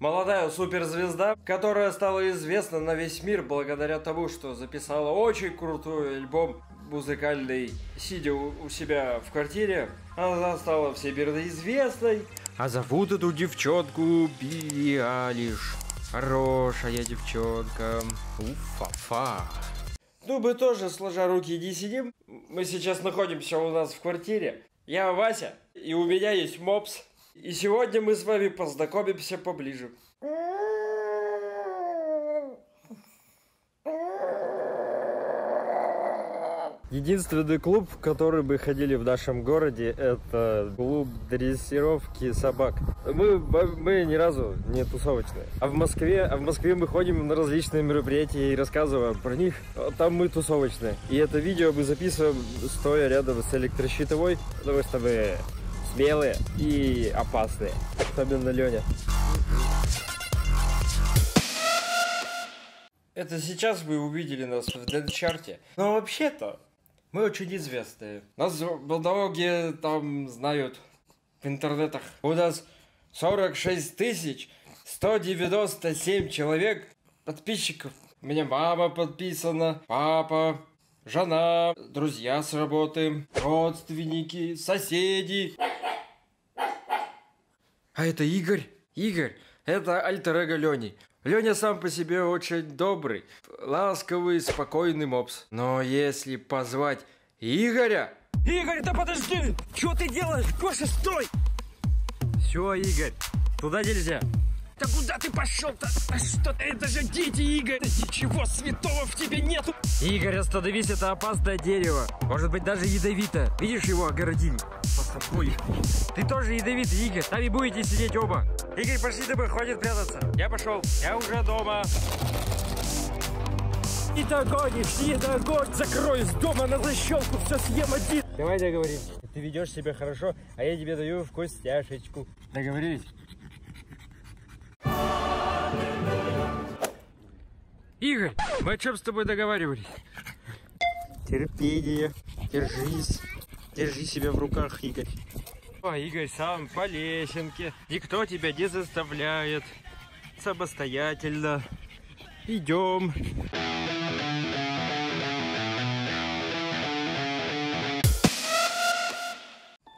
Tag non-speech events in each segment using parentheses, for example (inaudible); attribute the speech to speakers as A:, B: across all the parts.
A: Молодая суперзвезда, которая стала известна на весь мир благодаря тому, что записала очень крутой альбом музыкальный, сидя у, себя в квартире. Она стала всемирно известной. А зовут эту девчонку Билли Алиш. Хорошая девчонка. Уфа-фа. Ну, мы тоже, сложа руки, не сидим. Мы сейчас находимся у нас в квартире. Я Вася, и у меня есть мопс. И сегодня мы с вами познакомимся поближе. Единственный клуб, в который мы ходили в нашем городе, это клуб дрессировки собак. Мы, мы ни разу не тусовочные. А в Москве, а в Москве мы ходим на различные мероприятия и рассказываем про них. Там мы тусовочные. И это видео мы записываем стоя рядом с электрощитовой, потому что мы смелые и опасные. Особенно Леня. Это сейчас вы увидели нас в дэнс-чарте. Но вообще-то мы очень известные. Нас в Молдове там знают в интернетах. У нас 46 тысяч 197 человек подписчиков. У меня мама подписана, папа, жена, друзья с работы, родственники, соседи. А это Игорь? Игорь, это альтер-эго Лени. Леня сам по себе очень добрый, ласковый, спокойный мопс. Но если позвать Игоря...
B: Игорь, да подожди! Что ты делаешь? Коша, стой!
A: Все, Игорь, туда нельзя.
B: Да куда ты пошел-то? А что ты? Это же дети, Игорь! Ничего святого в тебе нету!
A: Игорь, остановись, это опасное дерево. Может быть, даже ядовито. Видишь его огородили?
B: Постой.
A: Ты тоже ядовитый, Игорь. Там и будете сидеть оба. Игорь, пошли домой, хватит прятаться. Я пошел. Я уже дома.
B: Не догонишь, не догонишь. Закроюсь дома на защелку, все съем один.
A: Давай договоримся. Ты ведешь себя хорошо, а я тебе даю вкусняшечку. Договорились? Игорь, мы о чем с тобой договаривались? Терпение. Держись. Держи себя в руках, Игорь. А Игорь сам по лесенке. Никто тебя не заставляет. Самостоятельно. Идем.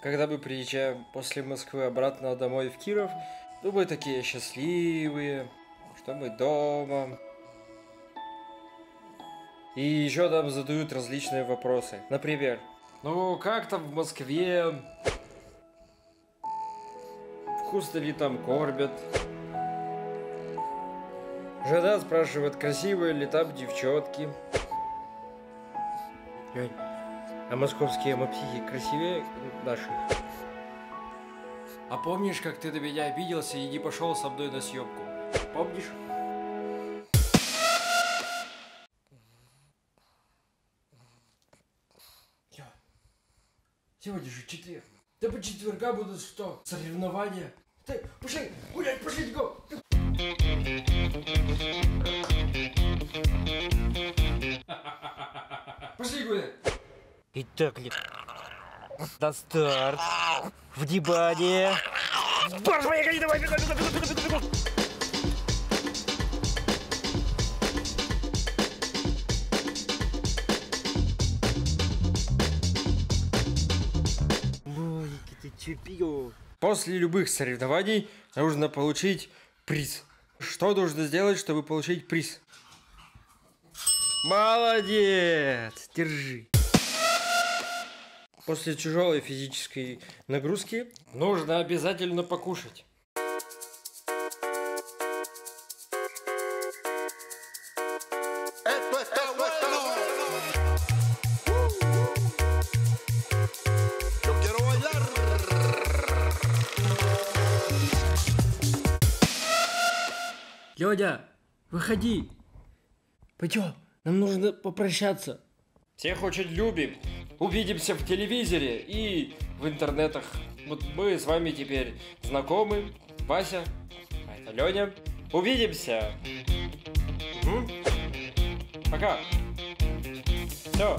A: Когда мы приезжаем после Москвы обратно домой в Киров, ну мы такие счастливые, что мы дома. И еще нам задают различные вопросы. Например, ну как там в Москве? Вкусно ли там кормят? Жена спрашивает, красивые ли там девчонки. А московские мопсихи красивее наших? А помнишь, как ты на меня обиделся и не пошел со мной на съемку? Помнишь? Сегодня же четверг. Да по четверга будут что? Соревнования. Ты, пошли, гулять, пошли, го! (laughs) Пошли гулять.
B: Итак, ли... На старт. Внимание. Боже мой, давай, давай, давай, давай, давай, давай, давай. Чемпион.
A: После любых соревнований нужно получить приз. Что нужно сделать, чтобы получить приз? Молодец! Держи. После тяжелой физической нагрузки нужно обязательно покушать. Леня, выходи. Пойдем, нам нужно попрощаться. Всех очень любим. Увидимся в телевизоре и в интернетах. Вот мы с вами теперь знакомы. Вася, а это Леня. Увидимся. М? Пока. Все.